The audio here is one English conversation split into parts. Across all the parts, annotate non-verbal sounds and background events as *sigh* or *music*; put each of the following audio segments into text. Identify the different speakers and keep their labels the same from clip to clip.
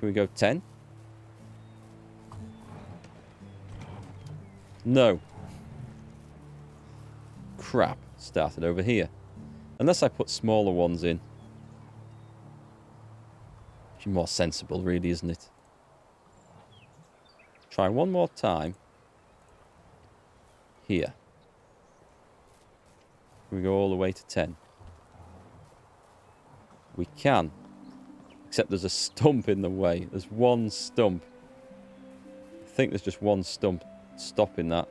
Speaker 1: Can we go 10? No. Crap. Started over here. Unless I put smaller ones in. Which is more sensible, really, isn't it? Try one more time. Here. We go all the way to 10. We can. Except there's a stump in the way. There's one stump. I think there's just one stump stopping that.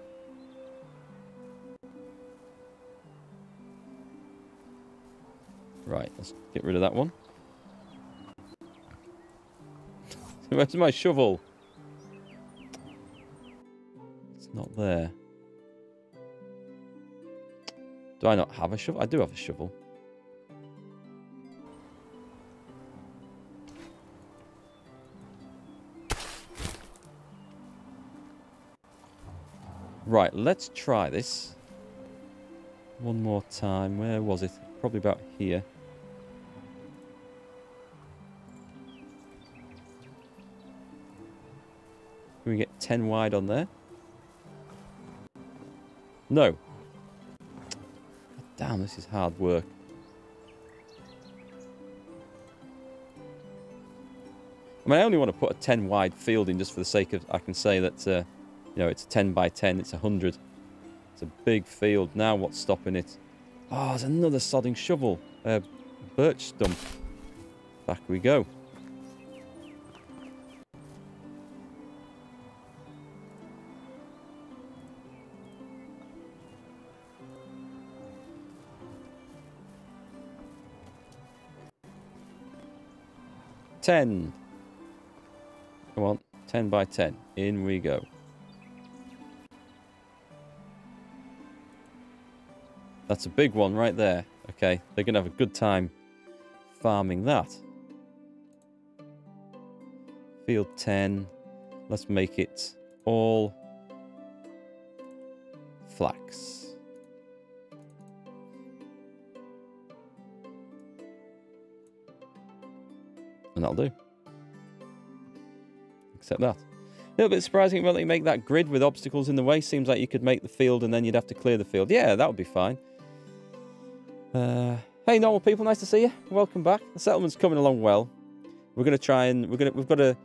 Speaker 1: Right, let's get rid of that one. *laughs* Where's my shovel? It's not there. Do I not have a shovel? I do have a shovel. Right, let's try this. One more time. Where was it? Probably about here. Can we get 10 wide on there? No. Damn, this is hard work. I mean, I only want to put a 10 wide field in just for the sake of, I can say that, uh, you know, it's 10 by 10, it's 100. It's a big field. Now what's stopping it? Oh, there's another sodding shovel. Uh, birch stump. Back we go. Ten. Come on. Ten by ten. In we go. That's a big one right there. Okay, they're going to have a good time farming that. Field 10. Let's make it all flax. And that'll do. Except that. A little bit surprising about you make that grid with obstacles in the way. Seems like you could make the field and then you'd have to clear the field. Yeah, that would be fine. Uh, hey, normal people, nice to see you. Welcome back. The settlement's coming along well. We're gonna try and we're gonna we've got a.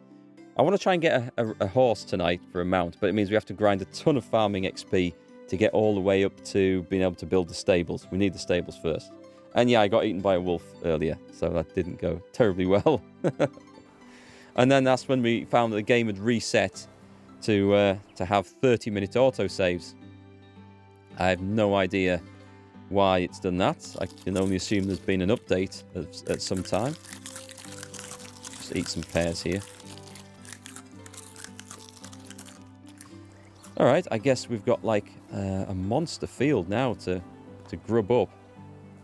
Speaker 1: I want to try and get a, a, a, horse tonight for a mount, but it means we have to grind a ton of farming XP to get all the way up to being able to build the stables. We need the stables first. And yeah, I got eaten by a wolf earlier, so that didn't go *laughs* terribly well. *laughs* and then that's when we found that the game had reset to uh, to have 30 minute auto saves. I have no idea why it's done that. I can only assume there's been an update at, at some time. Just eat some pears here. Alright, I guess we've got like uh, a monster field now to, to grub up,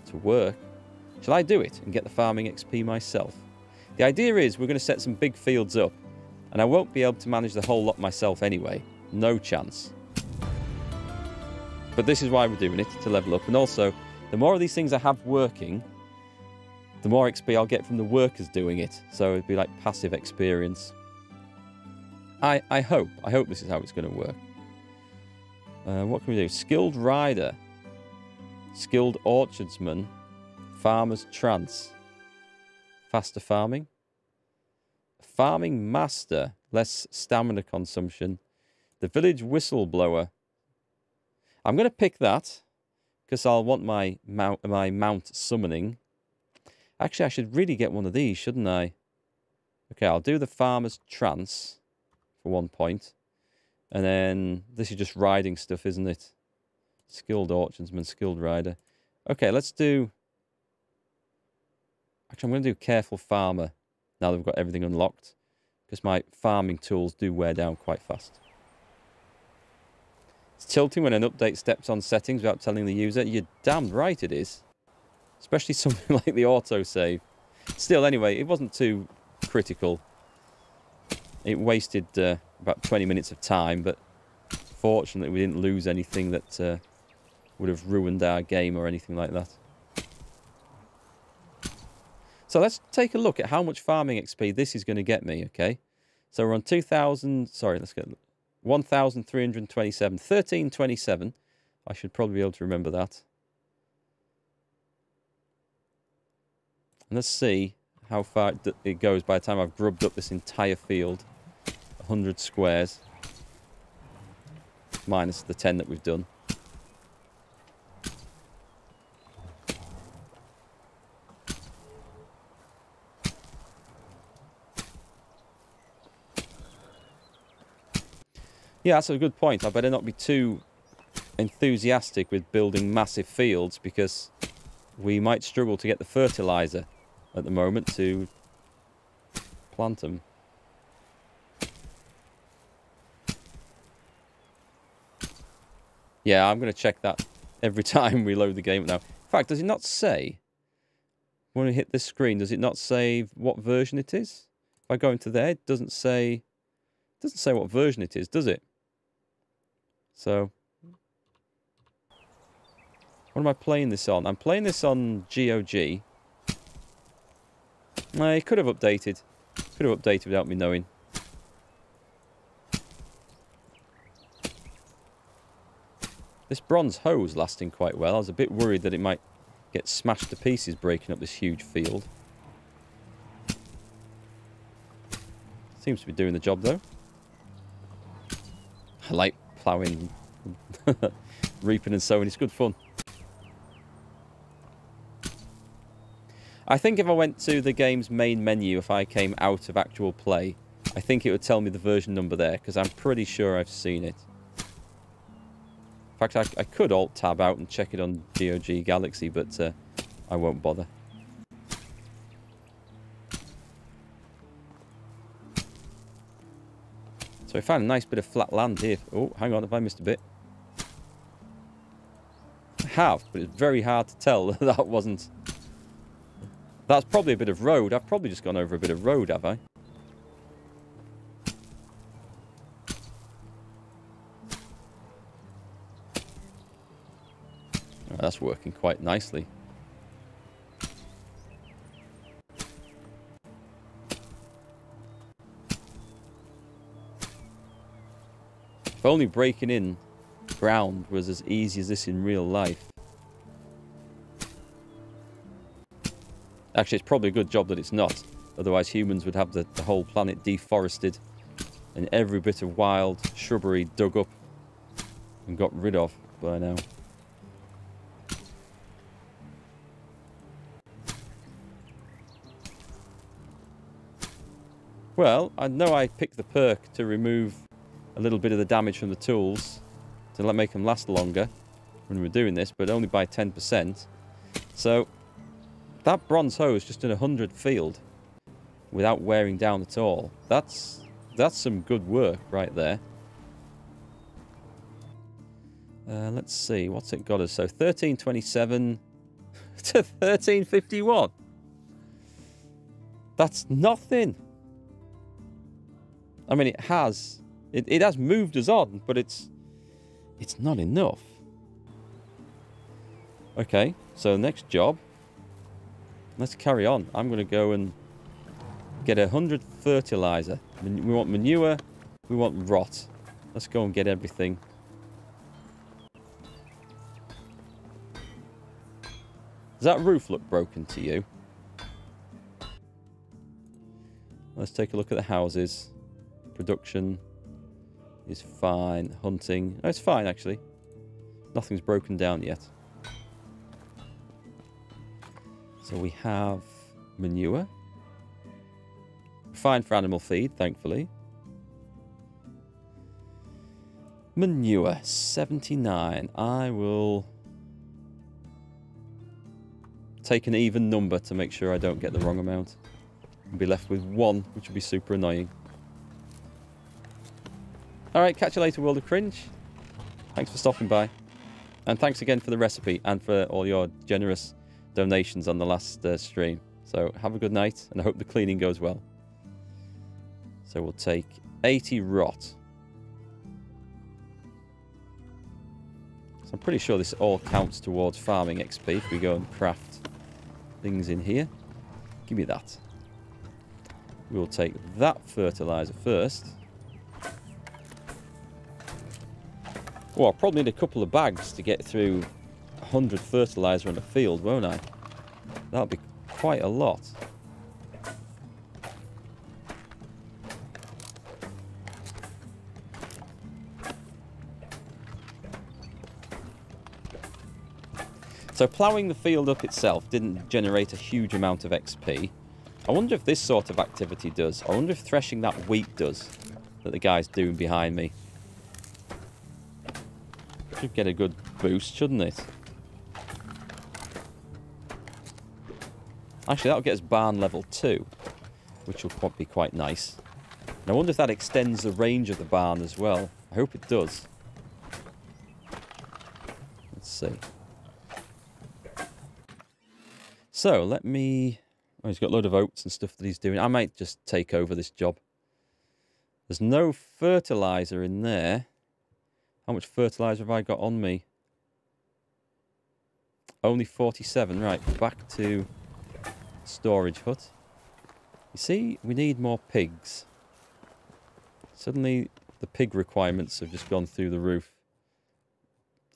Speaker 1: to work. Shall I do it and get the farming XP myself? The idea is we're going to set some big fields up, and I won't be able to manage the whole lot myself anyway. No chance. But this is why we're doing it, to level up. And also, the more of these things I have working, the more XP I'll get from the workers doing it. So it'd be like passive experience. I, I hope. I hope this is how it's going to work. Uh, what can we do? Skilled rider. Skilled orchardsman. Farmer's trance. Faster farming. Farming master. Less stamina consumption. The village whistleblower. I'm going to pick that because I'll want my mount, my mount summoning. Actually, I should really get one of these, shouldn't I? Okay, I'll do the farmer's trance for one point. And then this is just riding stuff, isn't it? Skilled orchardsman, skilled rider. Okay, let's do... Actually, I'm going to do careful farmer now that we've got everything unlocked. Because my farming tools do wear down quite fast. It's tilting when an update steps on settings without telling the user. You're damned right it is. Especially *laughs* something like the autosave. Still, anyway, it wasn't too critical. It wasted uh, about 20 minutes of time, but fortunately we didn't lose anything that uh, would have ruined our game or anything like that. So let's take a look at how much farming XP this is going to get me, okay? So we're on 2,000, sorry, let's get 1,327, 1327. I should probably be able to remember that. Let's see how far it goes by the time I've grubbed up this entire field. 100 squares. Minus the 10 that we've done. Yeah, that's a good point. I better not be too enthusiastic with building massive fields because we might struggle to get the fertilizer at the moment to plant them. Yeah, I'm going to check that every *laughs* time we load the game now. In fact, does it not say, when we hit this screen, does it not say what version it is? If I go into there, it doesn't say, doesn't say what version it is, does it? So, what am I playing this on? I'm playing this on GOG. It could have updated. Could have updated without me knowing. This bronze is lasting quite well. I was a bit worried that it might get smashed to pieces breaking up this huge field. Seems to be doing the job though. I like ploughing, *laughs* reaping and sowing. It's good fun. I think if I went to the game's main menu, if I came out of actual play, I think it would tell me the version number there, because I'm pretty sure I've seen it. In fact, I, I could Alt-Tab out and check it on GOG Galaxy, but uh, I won't bother. So I found a nice bit of flat land here. Oh, hang on, have I missed a bit? I have, but it's very hard to tell *laughs* that, that wasn't... That's probably a bit of road. I've probably just gone over a bit of road, have I? Oh, that's working quite nicely. If only breaking in ground was as easy as this in real life. Actually, it's probably a good job that it's not. Otherwise, humans would have the, the whole planet deforested and every bit of wild shrubbery dug up and got rid of by now. Well, I know I picked the perk to remove a little bit of the damage from the tools to let make them last longer when we're doing this, but only by 10%. So that bronze is just in a 100 field without wearing down at all. That's that's some good work right there. Uh, let's see, what's it got us? So 1327 *laughs* to 1351. That's nothing. I mean, it has it, it has moved us on, but it's it's not enough. Okay, so next job. Let's carry on. I'm going to go and get a 100 fertilizer. We want manure. We want rot. Let's go and get everything. Does that roof look broken to you? Let's take a look at the houses. Production is fine. Hunting. Oh, it's fine, actually. Nothing's broken down yet. So we have manure. Fine for animal feed, thankfully. Manure, 79. I will take an even number to make sure I don't get the wrong amount. And be left with one, which would be super annoying. Alright, catch you later, World of Cringe. Thanks for stopping by. And thanks again for the recipe and for all your generous donations on the last uh, stream. So have a good night, and I hope the cleaning goes well. So we'll take 80 rot. So I'm pretty sure this all counts towards farming XP if we go and craft things in here. Give me that. We'll take that fertilizer first. Well, I'll probably need a couple of bags to get through 100 fertilizer in a field, won't I? That'll be quite a lot. So ploughing the field up itself didn't generate a huge amount of XP. I wonder if this sort of activity does. I wonder if threshing that wheat does that the guy's doing behind me. Should get a good boost, shouldn't it? Actually, that'll get us barn level 2, which will probably be quite nice. And I wonder if that extends the range of the barn as well. I hope it does. Let's see. So let me... Oh, he's got a load of oats and stuff that he's doing. I might just take over this job. There's no fertilizer in there. How much fertilizer have I got on me? Only 47. Right, back to storage hut. You see, we need more pigs. Suddenly, the pig requirements have just gone through the roof.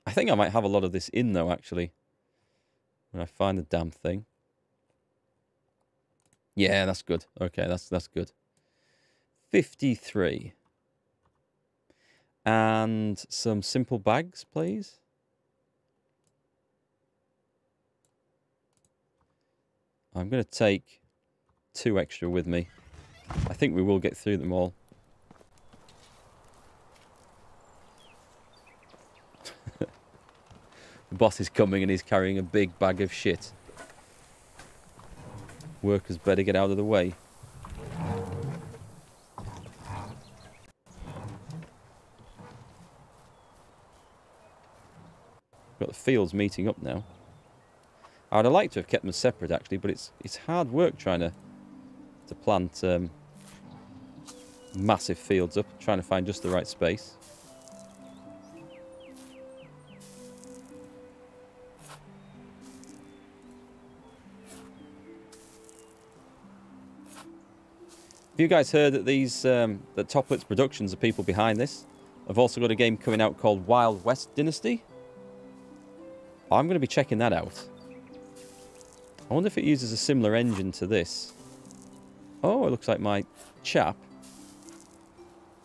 Speaker 1: I think I might have a lot of this in, though, actually. When I find the damn thing. Yeah, that's good. Okay, that's that's good. 53. And some simple bags, please. I'm going to take two extra with me. I think we will get through them all. *laughs* the boss is coming and he's carrying a big bag of shit. Workers better get out of the way. Fields meeting up now. I'd have liked to have kept them separate actually, but it's it's hard work trying to to plant um, massive fields up, trying to find just the right space. Have you guys heard that these um, that Toplitz Productions, the people behind this, have also got a game coming out called Wild West Dynasty? I'm going to be checking that out. I wonder if it uses a similar engine to this. Oh, it looks like my chap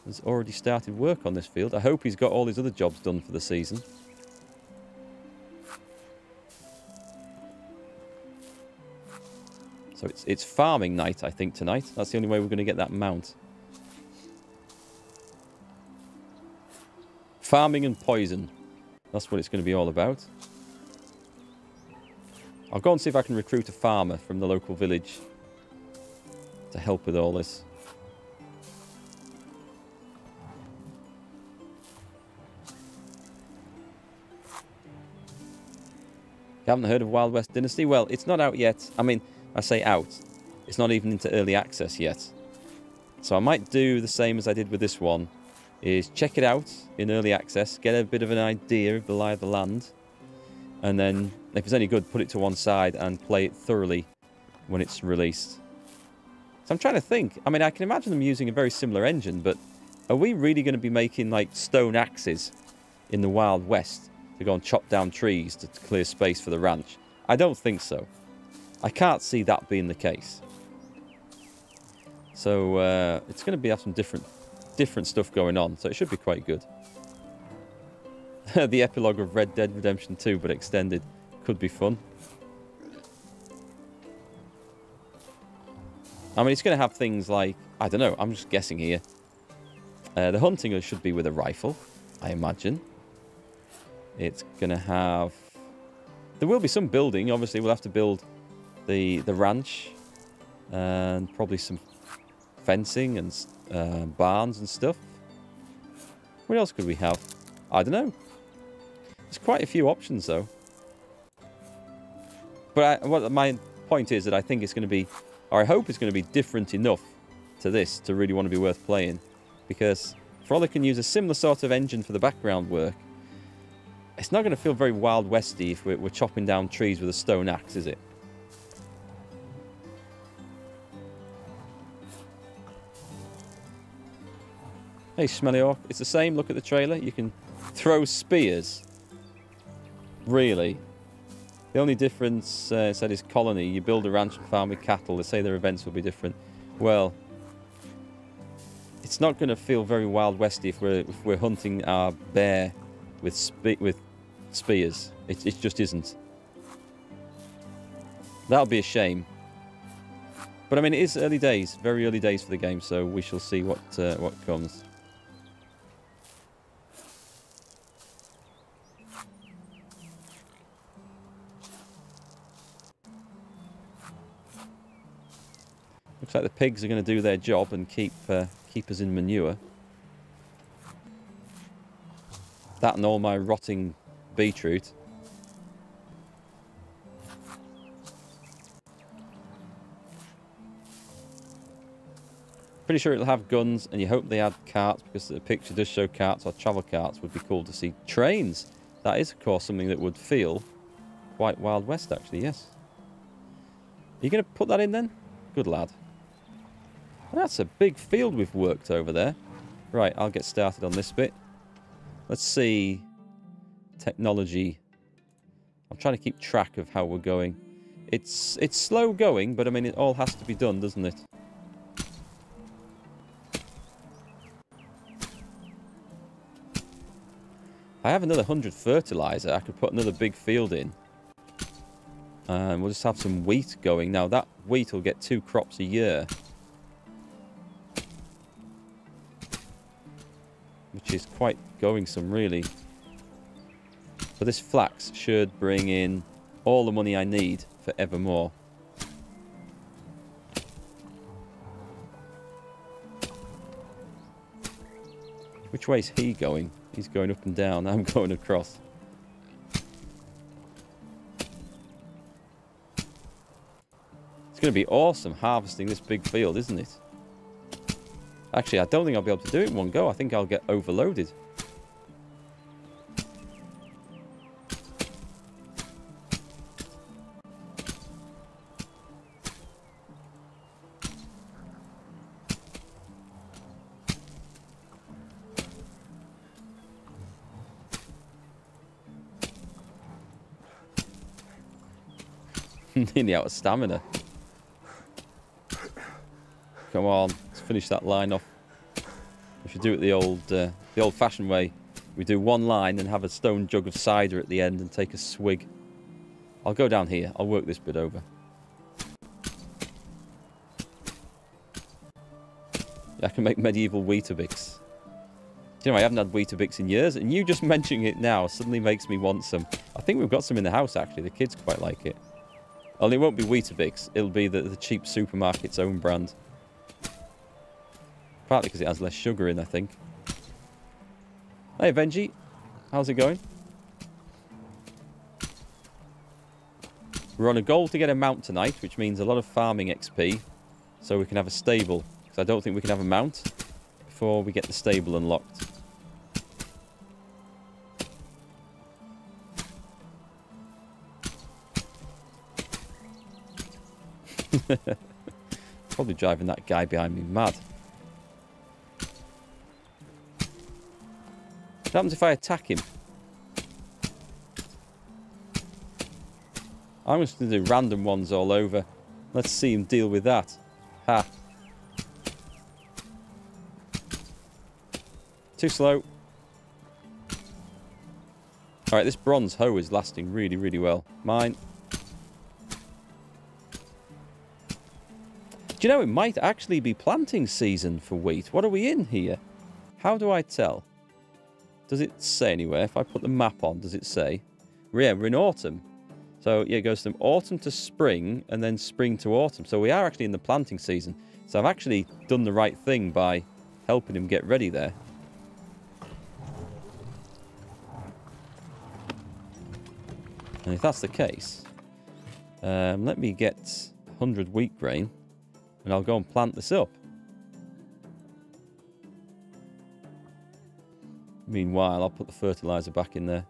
Speaker 1: has already started work on this field. I hope he's got all his other jobs done for the season. So it's, it's farming night, I think, tonight. That's the only way we're going to get that mount. Farming and poison. That's what it's going to be all about. I'll go and see if I can recruit a farmer from the local village to help with all this. You haven't heard of Wild West Dynasty? Well, it's not out yet. I mean, I say out. It's not even into early access yet. So I might do the same as I did with this one, is check it out in early access, get a bit of an idea of the lie of the land, and then if it's any good, put it to one side and play it thoroughly when it's released. So I'm trying to think. I mean, I can imagine them using a very similar engine, but are we really going to be making like stone axes in the Wild West to go and chop down trees to clear space for the ranch? I don't think so. I can't see that being the case. So uh, it's going to be have some different different stuff going on, so it should be quite good. *laughs* the epilogue of Red Dead Redemption 2, but extended, could be fun. I mean, it's going to have things like, I don't know, I'm just guessing here. Uh, the hunting should be with a rifle, I imagine. It's going to have... There will be some building, obviously we'll have to build the the ranch and probably some fencing and uh, barns and stuff. What else could we have? I don't know. There's quite a few options, though. But I, my point is that I think it's going to be, or I hope it's going to be different enough to this to really want to be worth playing. Because Frolic can use a similar sort of engine for the background work. It's not going to feel very Wild Westy if we're, we're chopping down trees with a stone axe, is it? Hey, Smelly Orc, it's the same. Look at the trailer. You can throw spears. Really? The only difference, uh, said, is colony. You build a ranch and farm with cattle. They say their events will be different. Well, it's not going to feel very Wild Westy if we're, if we're hunting our bear with spe with spears. It, it just isn't. That'll be a shame. But I mean, it is early days, very early days for the game, so we shall see what uh, what comes. Looks like the pigs are going to do their job and keep uh, keep us in manure. That and all my rotting beetroot. Pretty sure it'll have guns, and you hope they add carts because the picture does show carts or travel carts. Would be cool to see trains. That is, of course, something that would feel quite Wild West, actually. Yes. Are you going to put that in then? Good lad. That's a big field we've worked over there. Right, I'll get started on this bit. Let's see. Technology. I'm trying to keep track of how we're going. It's it's slow going, but I mean, it all has to be done, doesn't it? I have another 100 fertilizer. I could put another big field in. And we'll just have some wheat going. Now, that wheat will get two crops a year. Is quite going some really. But this flax should bring in all the money I need for evermore. Which way is he going? He's going up and down. *laughs* I'm going across. It's going to be awesome harvesting this big field, isn't it? Actually, I don't think I'll be able to do it in one go. I think I'll get overloaded. *laughs* Nearly out of stamina. Come on finish that line off. We should do it the old, uh, the old-fashioned way. We do one line and have a stone jug of cider at the end and take a swig. I'll go down here. I'll work this bit over. I can make medieval Weetabix. You know, I haven't had Weetabix in years, and you just *laughs* mentioning it now suddenly makes me want some. I think we've got some in the house, actually. The kids quite like it. Only it won't be Weetabix. It'll be the, the cheap supermarket's own brand. Partly because it has less sugar in, I think. Hey, Benji. How's it going? We're on a goal to get a mount tonight, which means a lot of farming XP. So we can have a stable. Because I don't think we can have a mount before we get the stable unlocked. *laughs* Probably driving that guy behind me mad. What happens if I attack him? I'm just going to do random ones all over. Let's see him deal with that. Ha. Too slow. Alright, this bronze hoe is lasting really, really well. Mine. Do you know, it might actually be planting season for wheat. What are we in here? How do I tell? Does it say anywhere? If I put the map on, does it say? Yeah, we're in autumn. So yeah, it goes from autumn to spring and then spring to autumn. So we are actually in the planting season. So I've actually done the right thing by helping him get ready there. And if that's the case, um, let me get 100 wheat grain and I'll go and plant this up. Meanwhile, I'll put the fertilizer back in there.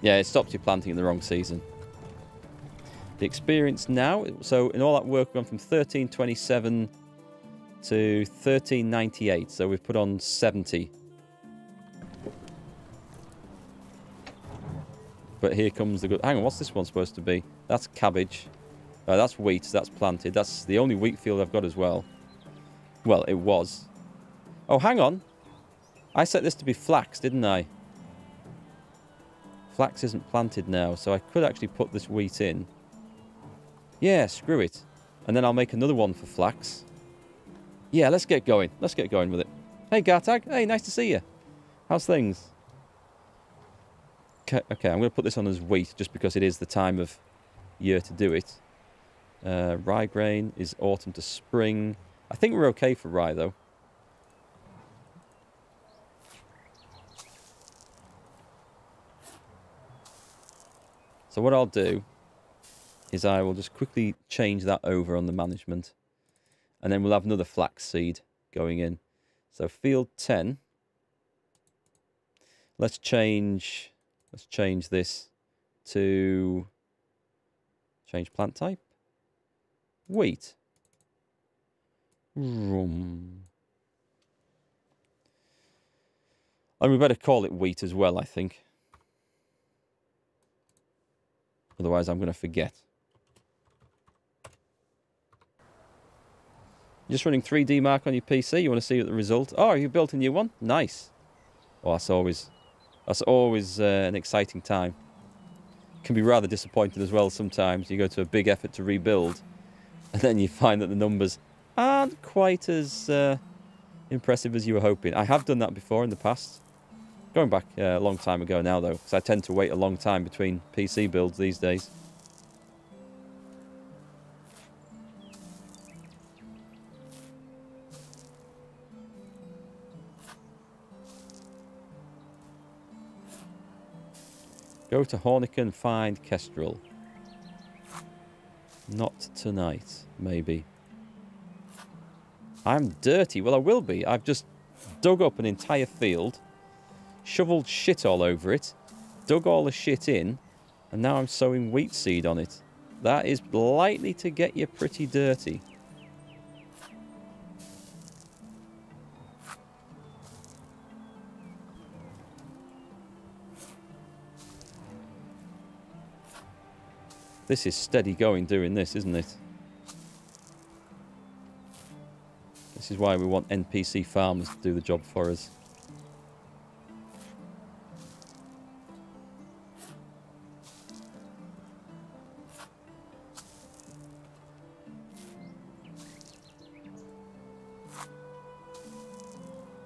Speaker 1: Yeah, it stops you planting in the wrong season. The experience now, so in all that work, we've gone from 1327 to 1398. So we've put on 70. But here comes the good... Hang on, what's this one supposed to be? That's cabbage. Uh, that's wheat. That's planted. That's the only wheat field I've got as well. Well, it was. Oh, hang on. I set this to be flax, didn't I? Flax isn't planted now, so I could actually put this wheat in. Yeah, screw it. And then I'll make another one for flax. Yeah, let's get going. Let's get going with it. Hey, Gartag. Hey, nice to see you. How's things? Okay, okay I'm going to put this on as wheat just because it is the time of year to do it. Uh, rye grain is autumn to spring. I think we're okay for rye, though. So what I'll do is I will just quickly change that over on the management. And then we'll have another flax seed going in. So field 10. Let's change let's change this to change plant type. Wheat. Rum. And we better call it wheat as well, I think. Otherwise I'm going to forget. Just running 3D Mark on your PC. You want to see the result? Oh, you built a new one? Nice. Oh, that's always, that's always uh, an exciting time. Can be rather disappointing as well sometimes. You go to a big effort to rebuild, and then you find that the numbers aren't quite as uh, impressive as you were hoping. I have done that before in the past. Going back uh, a long time ago now, though, because I tend to wait a long time between PC builds these days. Go to Hornican and find Kestrel. Not tonight, maybe. I'm dirty. Well, I will be. I've just dug up an entire field, shoveled shit all over it, dug all the shit in, and now I'm sowing wheat seed on it. That is likely to get you pretty dirty. This is steady going doing this, isn't it? This is why we want NPC farmers to do the job for us.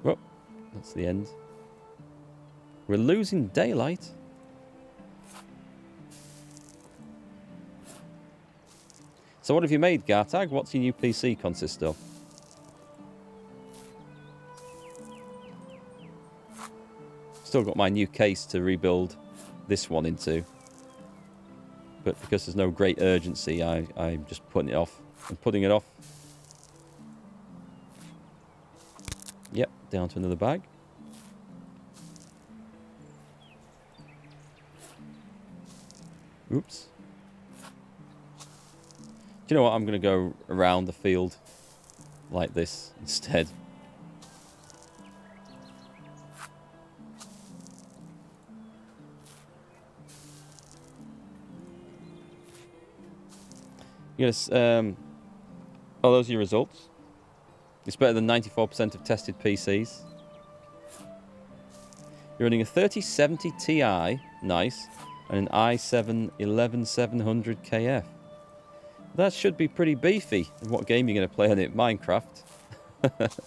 Speaker 1: Well, that's the end. We're losing daylight. So what have you made, Gartag? What's your new PC consist of? Still got my new case to rebuild this one into. But because there's no great urgency, I, I'm just putting it off. I'm putting it off. Yep, down to another bag. Oops. You know what? I'm going to go around the field like this instead. Yes. Um, oh, those are your results. It's better than 94% of tested PCs. You're running a 3070 Ti, nice, and an i7 11700KF. That should be pretty beefy. What game are you going to play on it? Minecraft. *laughs*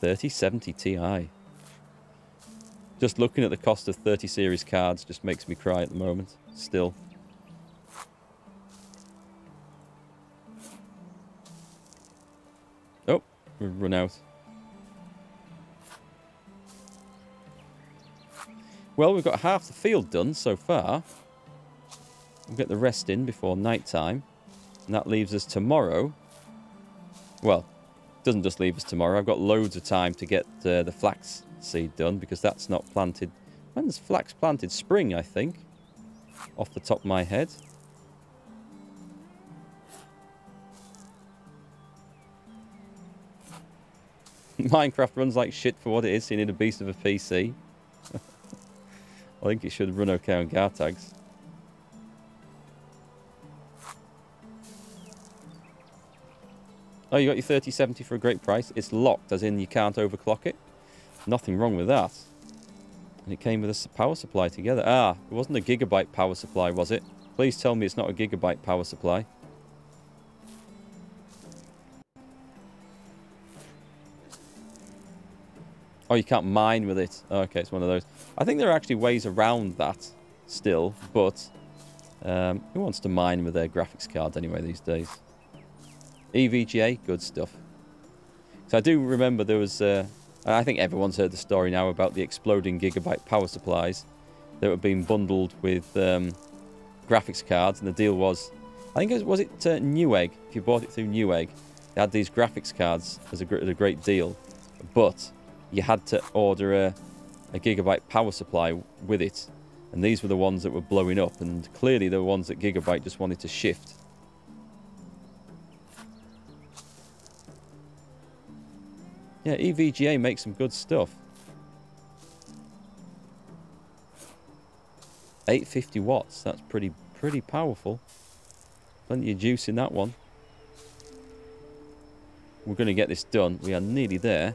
Speaker 1: 3070 Ti. Just looking at the cost of 30 series cards just makes me cry at the moment. Still. Oh, we've run out. Well, we've got half the field done so far. We'll get the rest in before night time. And that leaves us tomorrow. Well, doesn't just leave us tomorrow. I've got loads of time to get uh, the flax seed done because that's not planted. When's flax planted? Spring, I think. off the top of my head. *laughs* Minecraft runs like shit for what it is, so you need a beast of a PC. *laughs* I think it should run okay on Gartags. Oh, you got your 3070 for a great price. It's locked, as in you can't overclock it. Nothing wrong with that. And it came with a power supply together. Ah, it wasn't a gigabyte power supply, was it? Please tell me it's not a gigabyte power supply. Oh, you can't mine with it. okay, it's one of those. I think there are actually ways around that still, but um, who wants to mine with their graphics cards anyway these days? EVGA, good stuff. So I do remember there was, uh, I think everyone's heard the story now about the exploding gigabyte power supplies that were being bundled with um, graphics cards, and the deal was, I think it was, was it uh, Newegg? If you bought it through Newegg, they had these graphics cards as a, as a great deal, but you had to order a, a gigabyte power supply with it, and these were the ones that were blowing up, and clearly the ones that Gigabyte just wanted to shift. Yeah, EVGA makes some good stuff. 850 watts, that's pretty pretty powerful. Plenty of juice in that one. We're going to get this done. We are nearly there.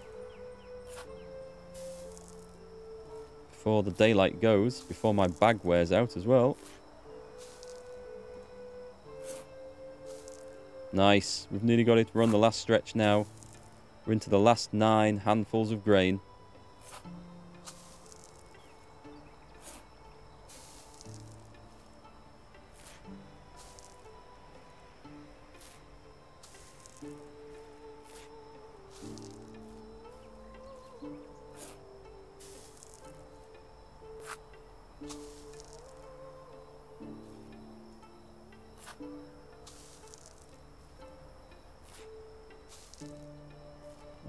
Speaker 1: Before the daylight goes, before my bag wears out as well. Nice. We've nearly got it. We're on the last stretch now. We're into the last nine handfuls of grain.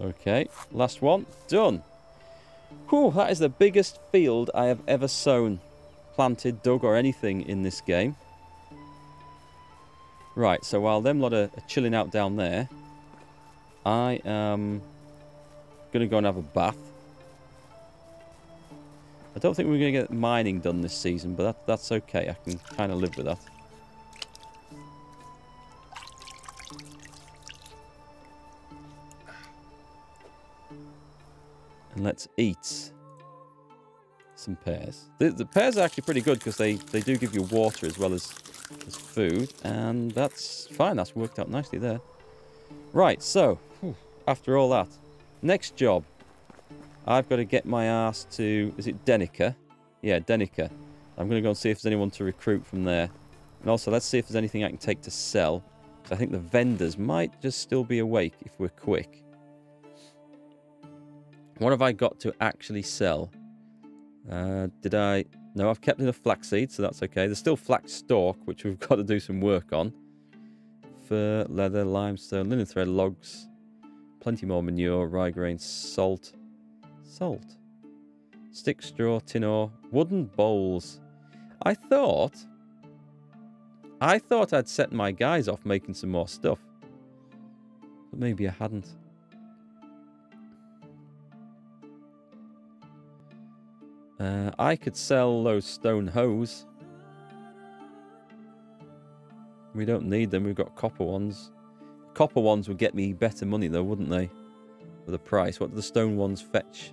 Speaker 1: Okay, last one. Done. Whew, that is the biggest field I have ever sown, planted, dug or anything in this game. Right, so while them lot are, chilling out down there, I am going to go and have a bath. I don't think we're going to get mining done this season, but that, that's okay. I can kind of live with that. And let's eat some pears. The, the pears are actually pretty good because they, they do give you water as well as, as food. And that's fine. That's worked out nicely there. Right, so, after all that, next job. I've got to get my ass to, is it Denica? Yeah, Denica. I'm going to go and see if there's anyone to recruit from there. And also, let's see if there's anything I can take to sell. I think the vendors might just still be awake if we're quick. What have I got to actually sell? Uh, did I... No, I've kept enough flaxseed, so that's okay. There's still flax stalk, which we've *laughs* got to do some work on. Fur, leather, limestone, linen thread, logs. Plenty more manure, rye grain, salt. Salt. Stick straw, tin ore, wooden bowls. I thought... I thought I'd set my guys off making some more stuff. But maybe I hadn't. Uh, I could sell those stone hoes. We don't need them. We've got copper ones. Copper ones would get me better money though, wouldn't they? For the price. What do the stone ones fetch?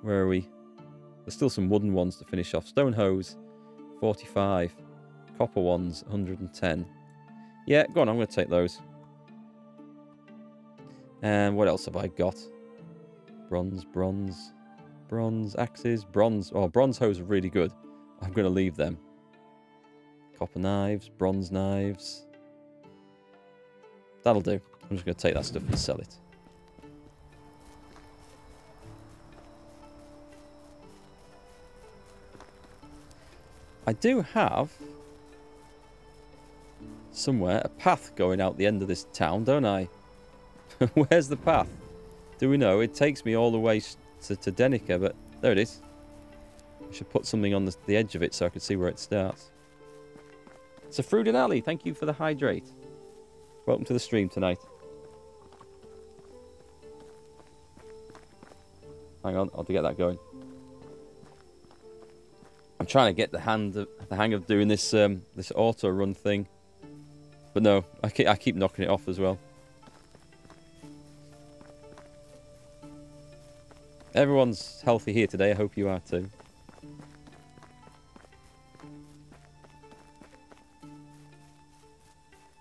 Speaker 1: Where are we? There's still some wooden ones to finish off. Stone hoes, 45. Copper ones, 110. Yeah, go on. I'm going to take those. And what else have I got? Bronze, bronze. Bronze axes, bronze. Oh, bronze hoes are really good. I'm going to leave them. Copper knives, bronze knives. That'll do. I'm just going to take that stuff and sell it. I do have somewhere a path going out the end of this town, don't I? *laughs* Where's the path? Do we know? It takes me all the way to, to Denica, but there it is. I should put something on the, the edge of it so I can see where it starts. So Alley, thank you for the hydrate. Welcome to the stream tonight. Hang on, I'll get that going. I'm trying to get the hand of, the hang of doing this um, this auto run thing, but no, I keep, I keep knocking it off as well. Everyone's healthy here today. I hope you are too.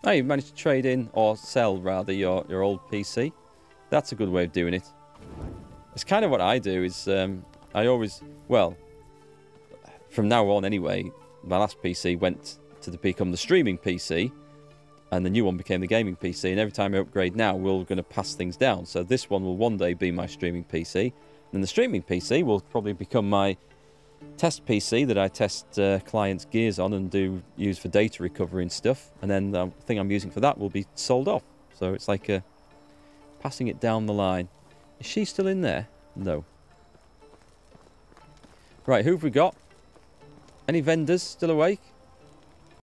Speaker 1: Oh, you managed to trade in or sell rather your your old PC. That's a good way of doing it. It's kind of what I do. Is um, I always well from now on anyway. My last PC went to the, become the streaming PC, and the new one became the gaming PC. And every time I upgrade now, we're going to pass things down. So this one will one day be my streaming PC, and the streaming PC will probably become my test PC that I test uh, clients' gears on and do use for data recovery and stuff. And then the thing I'm using for that will be sold off. So it's like uh, passing it down the line. Is she still in there? No. Right, who've we got? Any vendors still awake?